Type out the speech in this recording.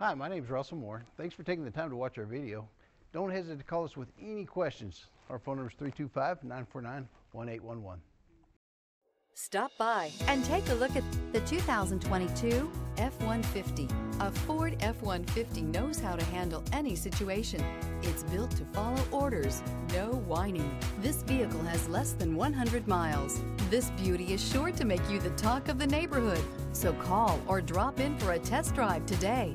Hi, my name is Russell Moore. Thanks for taking the time to watch our video. Don't hesitate to call us with any questions. Our phone number is 325 949 1811. Stop by and take a look at the 2022 F-150. A Ford F-150 knows how to handle any situation. It's built to follow orders, no whining. This vehicle has less than 100 miles. This beauty is sure to make you the talk of the neighborhood. So call or drop in for a test drive today.